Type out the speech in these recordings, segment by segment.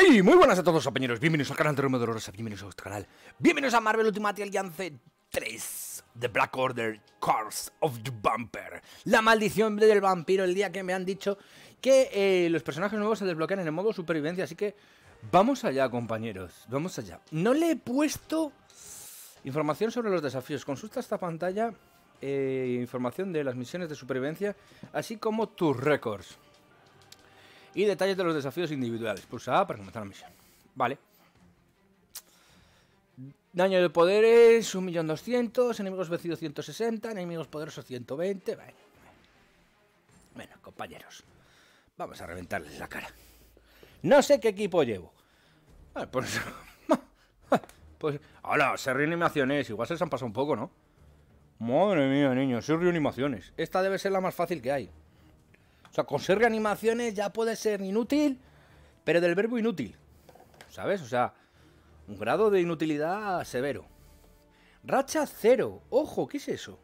¡Hey! Muy buenas a todos, compañeros. Bienvenidos al canal de Romeo Dolorosa. Bienvenidos a nuestro canal. Bienvenidos a Marvel Ultimate Alliance 3. The Black Order Curse of the Bumper. La maldición del vampiro. El día que me han dicho que eh, los personajes nuevos se desbloquean en el modo supervivencia. Así que vamos allá, compañeros. Vamos allá. No le he puesto información sobre los desafíos. Consulta esta pantalla. eh, información de las misiones de supervivencia. Así como tus récords. Y detalles de los desafíos individuales. Pulsa A para comenzar la misión. Vale. Daño de poderes 1.200.000. Enemigos vencidos 160. Enemigos poderosos 120. Bueno, bueno, compañeros. Vamos a reventarles la cara. No sé qué equipo llevo. Ah, Pues. Pues. Hola, ser reanimaciones. Igual se les han pasado un poco, ¿no? Madre mía, niños. Ser reanimaciones. Esta debe ser la más fácil que hay. O sea, con ser reanimaciones ya puede ser inútil, pero del verbo inútil. ¿Sabes? O sea, un grado de inutilidad severo. Racha cero. Ojo, ¿qué es eso?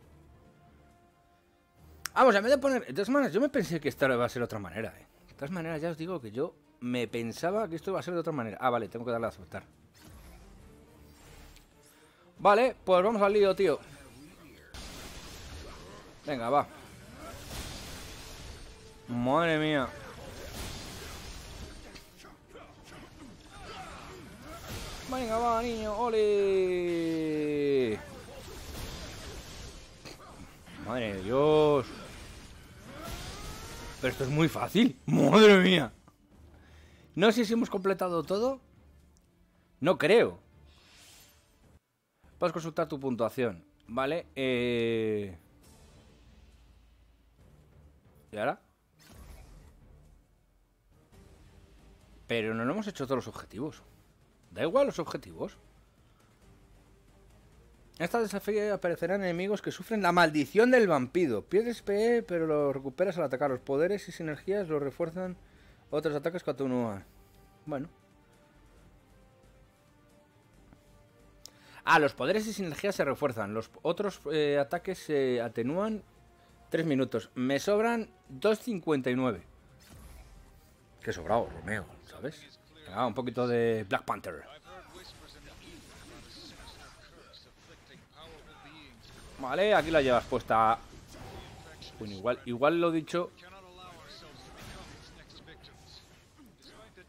Vamos, en vez de poner... De todas maneras, yo me pensé que esta iba a ser de otra manera, ¿eh? De todas maneras, ya os digo que yo me pensaba que esto iba a ser de otra manera. Ah, vale, tengo que darle a aceptar. Vale, pues vamos al lío, tío. Venga, va. Madre mía. Venga, va, niño, ole. Madre de Dios. Pero esto es muy fácil. Madre mía. No sé si hemos completado todo. No creo. Puedes consultar tu puntuación. Vale. Eh... ¿Y ahora? Pero no, no hemos hecho todos los objetivos. Da igual los objetivos. En esta desafío aparecerán enemigos que sufren la maldición del vampiro. Pierdes PE, pero lo recuperas al atacar. Los poderes y sinergias lo refuerzan otros ataques que atenúan. Bueno. Ah, los poderes y sinergias se refuerzan. Los otros eh, ataques se atenúan 3 minutos. Me sobran 2.59. Qué sobrado, Romeo, Ah, un poquito de Black Panther. Vale, aquí la llevas puesta. Bueno, igual, igual lo dicho.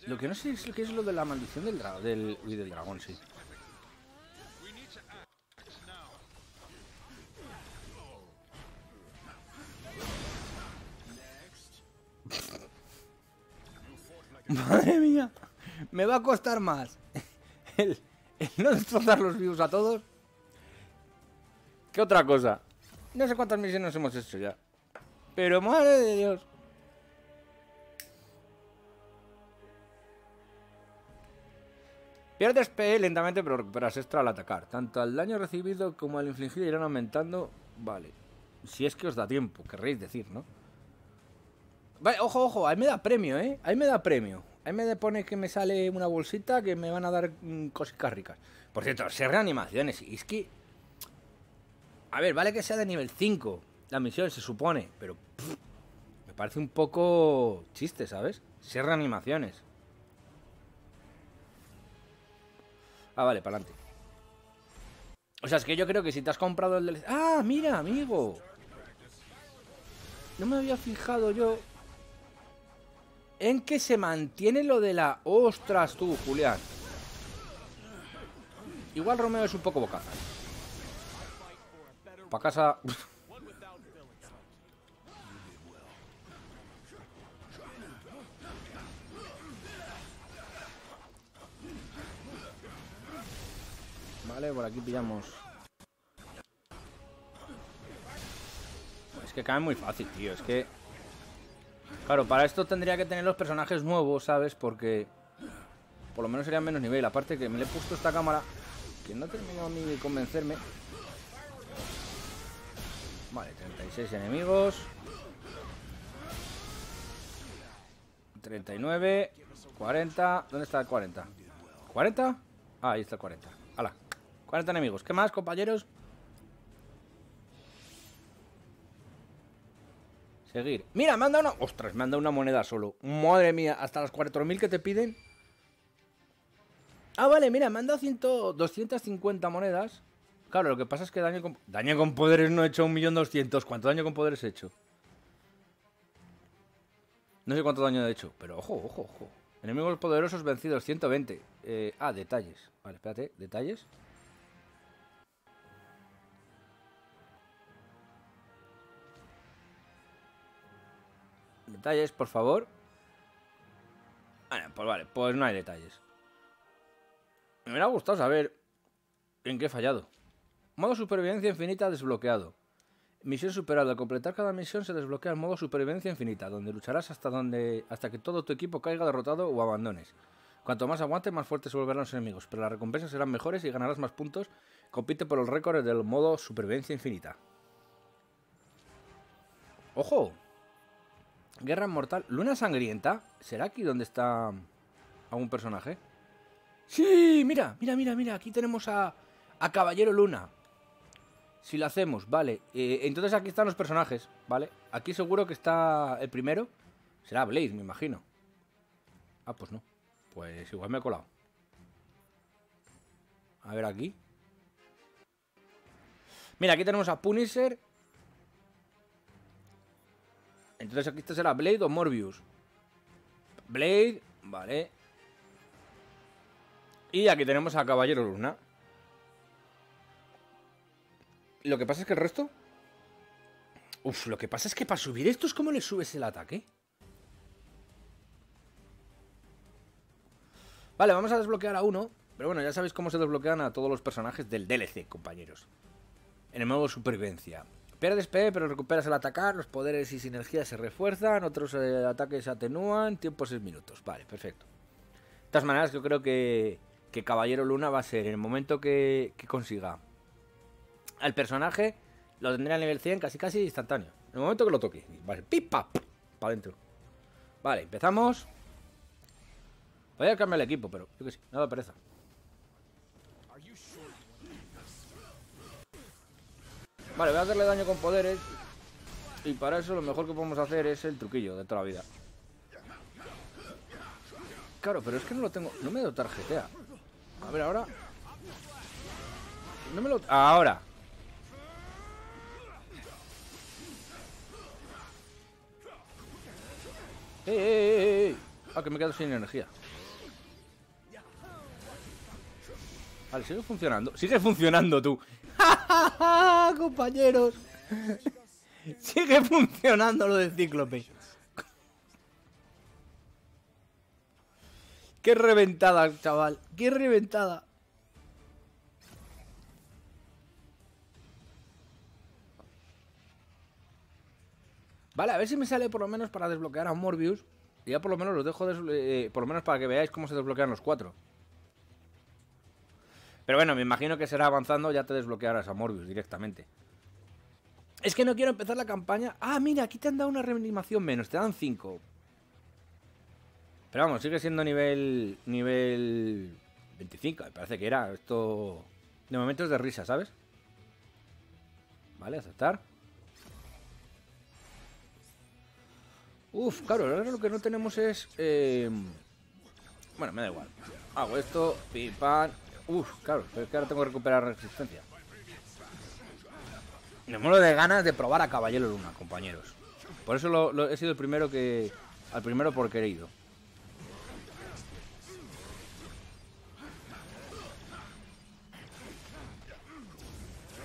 Lo que no sé es lo que es lo de la maldición del dragón. Del, uy, del dragón, sí. Me va a costar más el, no destrozar los vivos a todos que otra cosa. No sé cuántas misiones hemos hecho ya. Pero madre de Dios. Pierdes PE lentamente, pero recuperas extra al atacar. Tanto al daño recibido como al infligido irán aumentando. Vale. Si es que os da tiempo, querréis decir, ¿no? Vale, ojo, ojo, ahí me da premio, ¿eh? Ahí me da premio. Ahí me pone que me sale una bolsita que me van a dar mm, cositas ricas. Por cierto, ser reanimaciones. Y es que... A ver, vale que sea de nivel 5 la misión, se supone. Pero... me parece un poco chiste, ¿sabes? Ser reanimaciones. Ah, vale, para adelante. O sea, es que yo creo que si te has comprado el del... ¡Ah, mira, amigo! No me había fijado yo en que se mantiene lo de la... ¡Ostras tú, Julián! Igual Romeo es un poco bocaza. Pa' casa... Vale, por aquí pillamos... Es que cae muy fácil, tío. Es que... Claro, para esto tendría que tener los personajes nuevos, ¿sabes? Porque... Por lo menos serían menos nivel. Aparte que me le he puesto esta cámara... Que no terminó ni de convencerme. Vale, 36 enemigos. 39. 40. ¿Dónde está el 40? ¿40? Ah, ahí está el 40. Hala. 40 enemigos. ¿Qué más, compañeros? Seguir. Mira, me han dado una... Ostras, me han dado una moneda solo. Madre mía, hasta las 4.000 que te piden. Ah, vale, mira, me han dado 100 250 monedas. Claro, lo que pasa es que daño con, daño con poderes no he hecho 1.200.000. ¿Cuánto daño con poderes he hecho? No sé cuánto daño he hecho, pero ojo, ojo, ojo. Enemigos poderosos vencidos, 120. Eh, ah, detalles. Vale, espérate, detalles. Detalles, por favor. Pues vale, pues no hay detalles. Me hubiera gustado saber en qué he fallado. Modo supervivencia infinita desbloqueado. Misión superada. Al completar cada misión se desbloquea el modo supervivencia infinita, donde lucharás hasta, donde, hasta que todo tu equipo caiga derrotado o abandones. Cuanto más aguante, más fuertes se volverán los enemigos, pero las recompensas serán mejores y ganarás más puntos. Compite por el récord del modo supervivencia infinita. ¡Ojo! Guerra mortal. Luna sangrienta. ¿Será aquí donde está algún personaje? ¡Sí! Mira, mira, mira, mira. Aquí tenemos a, a Caballero Luna. Si lo hacemos, vale. Eh, entonces aquí están los personajes, ¿vale? Aquí seguro que está el primero. Será Blaze, me imagino. Ah, pues no. Pues igual me he colado. A ver aquí. Mira, aquí tenemos a Punisher. Entonces aquí este será Blade o Morbius. Blade, vale. Y aquí tenemos a Caballero Luna. Lo que pasa es que el resto... Uf, lo que pasa es que para subir esto es como le subes el ataque. Vale, vamos a desbloquear a uno. Pero bueno, ya sabéis cómo se desbloquean a todos los personajes del DLC, compañeros. En el modo supervivencia. Pierdes P, pero recuperas el atacar, los poderes y sinergias se refuerzan, otros eh, ataques se atenúan, tiempo 6 minutos. Vale, perfecto. De todas maneras, yo creo que, que Caballero Luna va a ser en el momento que, que consiga al personaje lo tendré a nivel 100 casi casi instantáneo. En el momento que lo toque. Vale, pipa, para adentro. Vale, empezamos. Voy a cambiar el equipo, pero yo que sí, nada pereza. Vale, voy a hacerle daño con poderes. Y para eso lo mejor que podemos hacer es el truquillo de toda la vida. Claro, pero es que no lo tengo... No me he dado tarjeta. A ver, ahora... No me lo... Ahora. ¡Eh, eh, eh, eh! Ah, que me quedo sin energía. Vale, sigue funcionando. Sigue funcionando tú. Compañeros. sigue funcionando lo de Cíclope. Qué reventada, chaval. Qué reventada. Vale, a ver si me sale por lo menos para desbloquear a Morbius. Y ya por lo menos los dejo, eh, por lo menos para que veáis cómo se desbloquean los cuatro. Pero bueno, me imagino que será avanzando, ya te desbloquearás a Morbius directamente. Es que no quiero empezar la campaña. Ah, mira, aquí te han dado una reanimación menos, te dan cinco. Pero vamos, sigue siendo nivel. nivel. 25, me parece que era. Esto. De momento es de risa, ¿sabes? Vale, aceptar. Uf, claro, ahora lo que no tenemos es... Eh... Bueno, me da igual. Hago esto, pim. Uf, claro, pero es que ahora tengo que recuperar resistencia. Me muero de ganas de probar a Caballero Luna, compañeros. Por eso lo, he sido el primero que... Al primero por querido.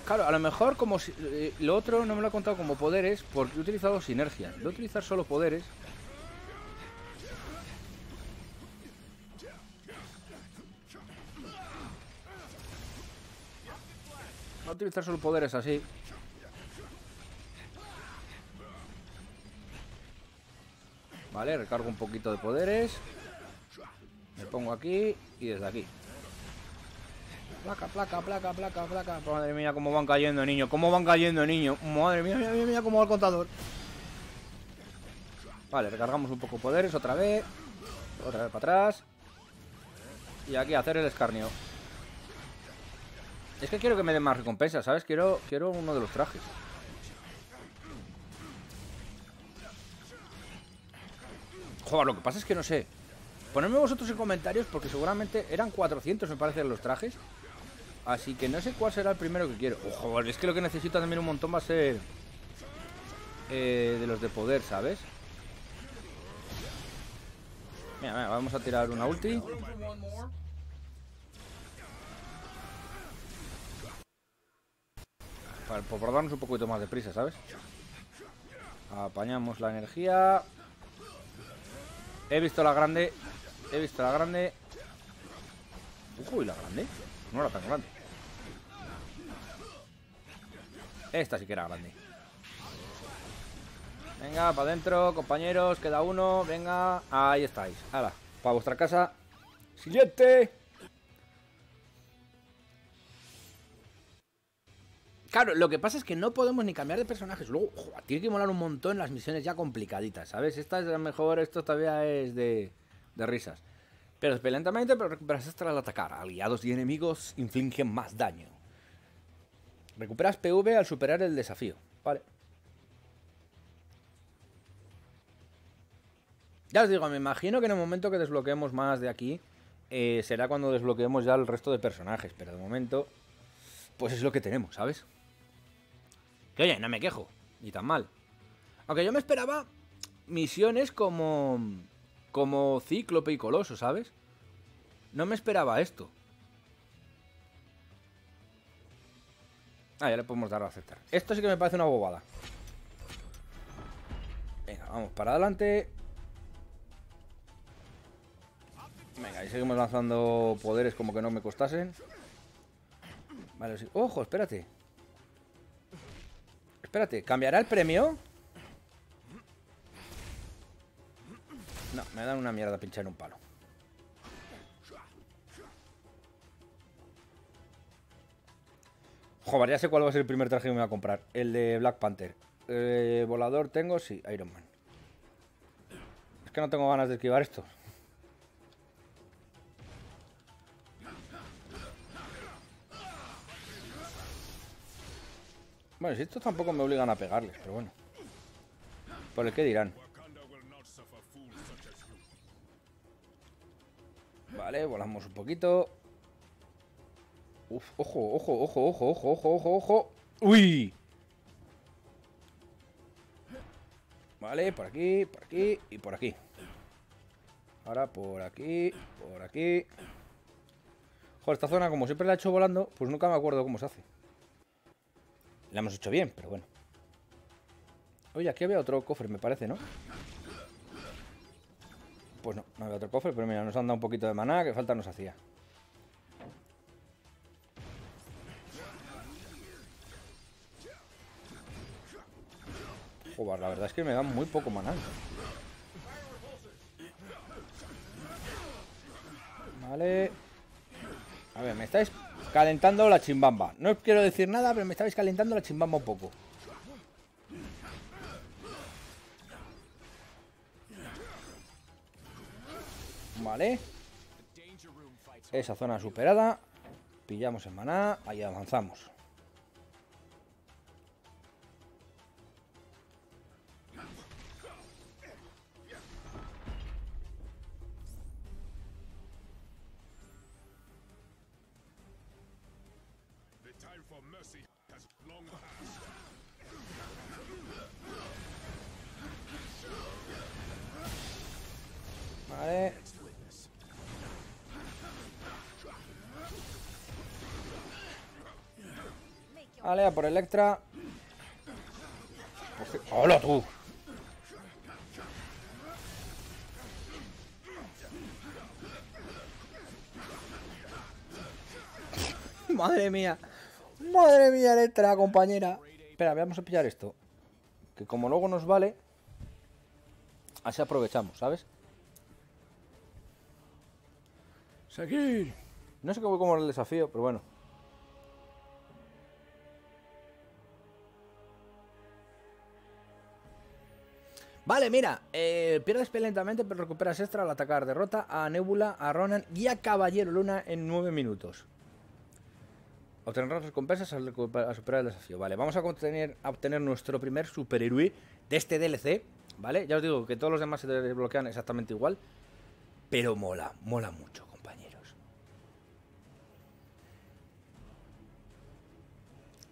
Claro, a lo mejor como si, eh, lo otro no me lo ha contado como poderes porque he utilizado sinergias. Voy a utilizar solo poderes. A utilizar solo poderes así. Vale, recargo un poquito de poderes. Me pongo aquí y desde aquí. Placa, placa, placa, placa, placa. Madre mía, cómo van cayendo, niños. Cómo van cayendo, niños. Madre mía, mía, mía, mía, cómo va el contador. Vale, recargamos un poco poderes otra vez. Otra vez para atrás. Y aquí hacer el escarnio. Es que quiero que me den más recompensas, ¿sabes? Quiero, quiero uno de los trajes. Joder, lo que pasa es que no sé. Ponedme vosotros en comentarios porque seguramente eran 400 me parece los trajes. Así que no sé cuál será el primero que quiero. Ojo, es que lo que necesito también un montón va a ser... Eh, de los de poder, ¿sabes? Mira, mira, vamos a tirar una ulti. Para, por darnos un poquito más de prisa, ¿sabes? Apañamos la energía. He visto la grande. He visto la grande. Uy, la grande. No era tan grande. Esta sí que era grande. Venga, para adentro, compañeros. Queda uno. Venga. Ahí estáis. Hala, para vuestra casa. Siguiente. Claro, lo que pasa es que no podemos ni cambiar de personajes. Luego, tiene que molar un montón las misiones ya complicaditas, ¿sabes? Esta es la mejor, esto todavía es de, de risas. Pero lentamente, pero recuperas al atacar. Aliados y enemigos infligen más daño. Recuperas PV al superar el desafío. Vale. Ya os digo, me imagino que en el momento que desbloqueemos más de aquí, eh, será cuando desbloqueemos ya el resto de personajes. Pero de momento, pues es lo que tenemos, ¿sabes? Que oye, no me quejo, ni tan mal. Aunque yo me esperaba misiones como. como Cíclope y Coloso, ¿sabes? No me esperaba esto. Ah, ya le podemos dar a aceptar. Esto sí que me parece una bobada. Venga, vamos para adelante. Venga, ahí seguimos lanzando poderes como que no me costasen. Vale, sí. ¡Ojo! Espérate. Espérate, ¿cambiará el premio? No, me dan una mierda pinchar un palo. Joder, ya sé cuál va a ser el primer traje que me voy a comprar. El de Black Panther. Eh, volador tengo, sí, Iron Man. Es que no tengo ganas de esquivar esto. Bueno, si estos tampoco me obligan a pegarles, pero bueno. Por el que dirán. Vale, volamos un poquito. Uf, ojo, ojo, ojo, ojo, ojo, ojo, ojo, ojo. ¡Uy! Vale, por aquí, por aquí y por aquí. Ahora por aquí, por aquí. Joder, esta zona como siempre la he hecho volando, pues nunca me acuerdo cómo se hace. La hemos hecho bien, pero bueno. Oye, aquí había otro cofre, me parece, ¿no? Pues no, no había otro cofre, pero mira, nos han dado un poquito de maná, que falta nos hacía. Joder, la verdad es que me dan muy poco maná. Vale. A ver, me estáis calentando la chimbamba. No quiero decir nada, pero me estáis calentando la chimbamba un poco. Vale. Esa zona superada. Pillamos en maná. Ahí avanzamos. A por Electra. ¡Hola tú! Madre mía. Madre mía, Electra, compañera. Espera, vamos a pillar esto. Que como luego nos vale, así aprovechamos, ¿sabes? Seguir. No sé cómo es el desafío, pero bueno. Vale, mira, eh, pierdes lentamente, pero recuperas extra al atacar. Derrota a Nebula, a Ronan y a Caballero Luna en 9 minutos. Obtendrás recompensas al, superar el desafío. Vale, vamos a, a obtener nuestro primer superhéroe de este DLC. ¿Vale? Ya os digo que todos los demás se desbloquean exactamente igual. Pero mola, mola mucho, compañeros.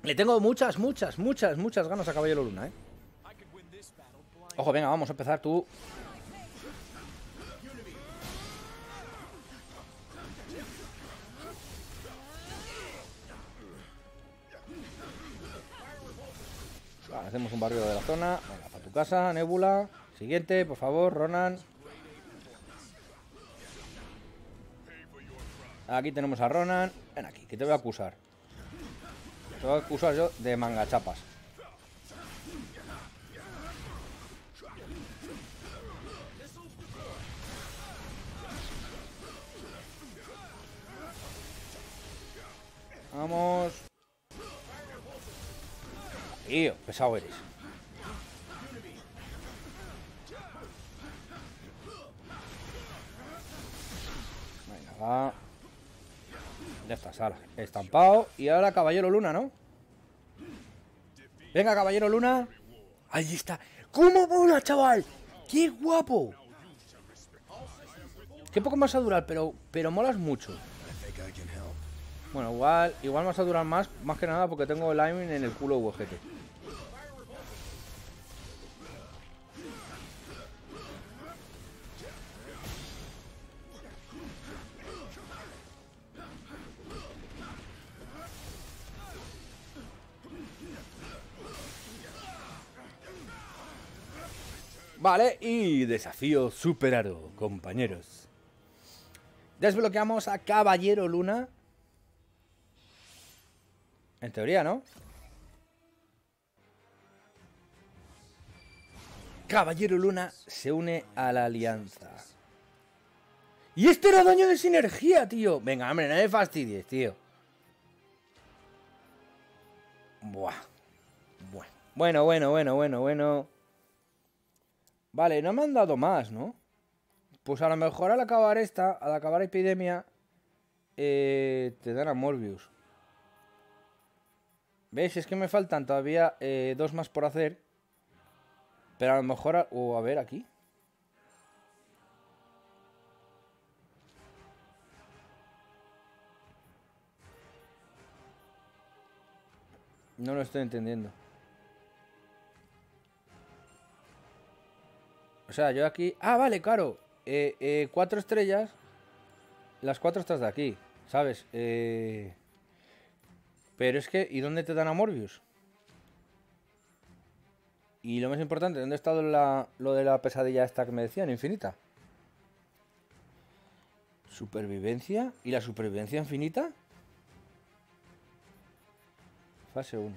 Le tengo muchas, muchas, muchas, muchas ganas a Caballero Luna, ¿eh? Ojo, venga, vamos a empezar tú. hacemos un barrio de la zona. Venga, para tu casa, Nebula. Siguiente, por favor, Ronan. Aquí tenemos a Ronan. Ven aquí, que te voy a acusar. Te voy a acusar yo de mangachapas. Vamos. Tío, pesado eres. Venga, va. Ya está, sala. Estampado. Y ahora Caballero Luna, ¿no? Venga, Caballero Luna. Ahí está. ¿Cómo mola, chaval? ¡Qué guapo! Qué poco más a durar, pero, pero molas mucho. Bueno, igual, igual vas a durar más, más que nada porque tengo el en el culo UGT. Vale, y desafío superado, compañeros. Desbloqueamos a Caballero Luna en teoría, ¿no? Caballero Luna se une a la alianza. ¡Y este era daño de sinergia, tío! Venga, hombre, no me fastidies, tío. Buah. Bueno, bueno, bueno, bueno, bueno. Vale, no me han dado más, ¿no? Pues a lo mejor al acabar esta, al acabar epidemia, eh, te dan a Morbius. ¿Veis? Es que me faltan todavía eh, dos más por hacer. Pero a lo mejor... O a ver, aquí. No lo estoy entendiendo. O sea, yo aquí... Ah, vale, claro. Eh, eh, cuatro estrellas. Las cuatro estás de aquí. ¿Sabes? Eh... Pero es que, ¿y dónde te dan a Morbius? Y lo más importante, ¿dónde está lo de la pesadilla esta que me decían, infinita? Supervivencia. ¿Y la supervivencia infinita? Fase 1.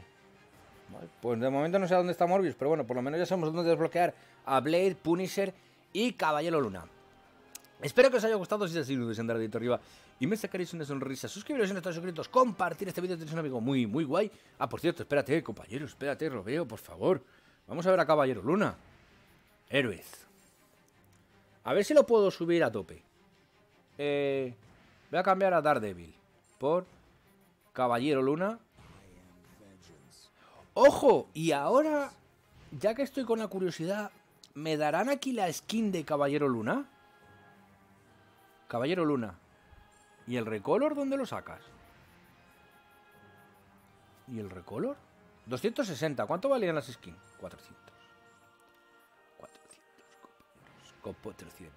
pues de momento no sé dónde está Morbius, pero bueno, por lo menos ya sabemos dónde desbloquear a Blade, Punisher y Caballero Luna. Espero que os haya gustado, si es así, no olvidéis andar dedito arriba y me sacaréis una sonrisa. Suscribiros si no estáis suscritos, compartir este vídeo, tenéis un amigo muy, muy guay. Ah, por cierto, espérate, compañero, espérate, lo veo, por favor. Vamos a ver a Caballero Luna. Héroes. A ver si lo puedo subir a tope. Eh, voy a cambiar a Daredevil por Caballero Luna. ¡Ojo! Y ahora, ya que estoy con la curiosidad, ¿me darán aquí la skin de Caballero Luna? Caballero Luna. ¿Y el recolor dónde lo sacas? ¿Y el recolor? 260. ¿Cuánto valían las skins? 400. 400, Copo 300.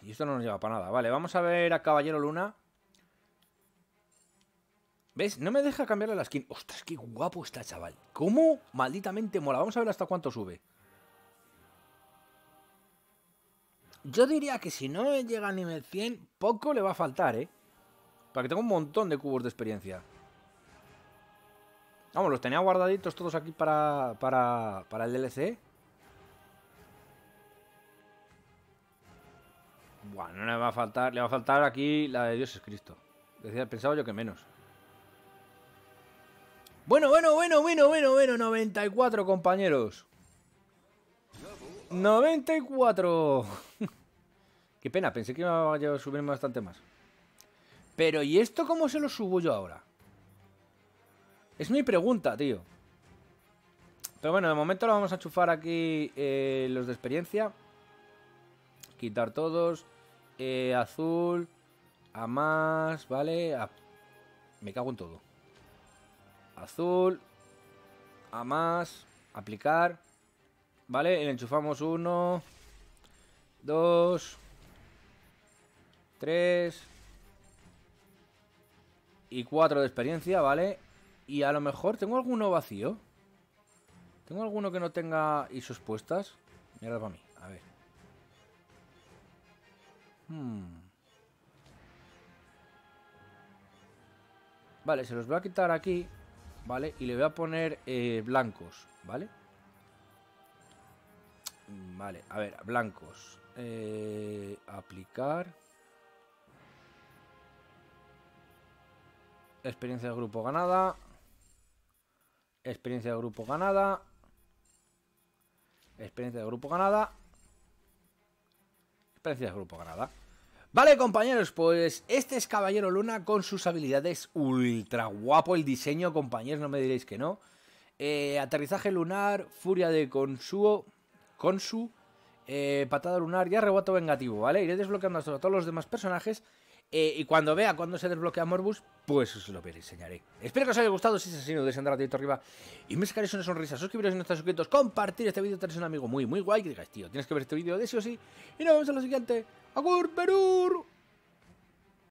Y esto no nos lleva para nada. Vale, vamos a ver a Caballero Luna. ¿Ves? No me deja cambiarle la skin. ¡Ostras, qué guapo está, chaval! ¿Cómo? Malditamente mola. Vamos a ver hasta cuánto sube. Yo diría que si no llega a nivel 100, poco le va a faltar, ¿eh? Para que tenga un montón de cubos de experiencia. Vamos, los tenía guardaditos todos aquí para, para, para el DLC. Bueno, no le va a faltar. Le va a faltar aquí la de Dios es Cristo. Decía, pensaba yo que menos. Bueno, bueno, bueno, bueno, bueno, bueno. 94, compañeros. 94. Qué pena, pensé que iba a subirme bastante más. Pero, ¿y esto cómo se lo subo yo ahora? Es mi pregunta, tío. Pero bueno, de momento lo vamos a chufar aquí eh, los de experiencia. Quitar todos. Eh, azul. A más, ¿vale? Me cago en todo. Azul. A más. Aplicar. ¿Vale? Le enchufamos uno. Dos. Tres. Y cuatro de experiencia, ¿vale? Y a lo mejor tengo alguno vacío. ¿Tengo alguno que no tenga ISOs puestas? Mira para mí, a ver. Hmm. Vale, se los voy a quitar aquí, ¿vale? Y le voy a poner eh, blancos, ¿vale? Vale, a ver, blancos. Eh, aplicar. Experiencia de grupo ganada. Experiencia de grupo ganada. Experiencia de grupo ganada. Experiencia de grupo ganada. Vale, compañeros, pues este es Caballero Luna con sus habilidades ultra guapo. El diseño, compañeros, no me diréis que no. Eh, aterrizaje lunar, furia de Consuo, Consu, eh, patada lunar y arrebato vengativo, ¿vale? Iré desbloqueando a todos los demás personajes eh, y cuando vea cuando se desbloquea Morbus, pues os lo enseñaré. Espero que os haya gustado, si es así, no descender ratito arriba y me sacaréis una sonrisa. Suscribiros si no estáis suscritos, compartir este vídeo, tenéis un amigo muy, muy guay que digáis, tío, tienes que ver este vídeo de sí o sí. Y nos vemos en lo siguiente. ¡Agur, Perur!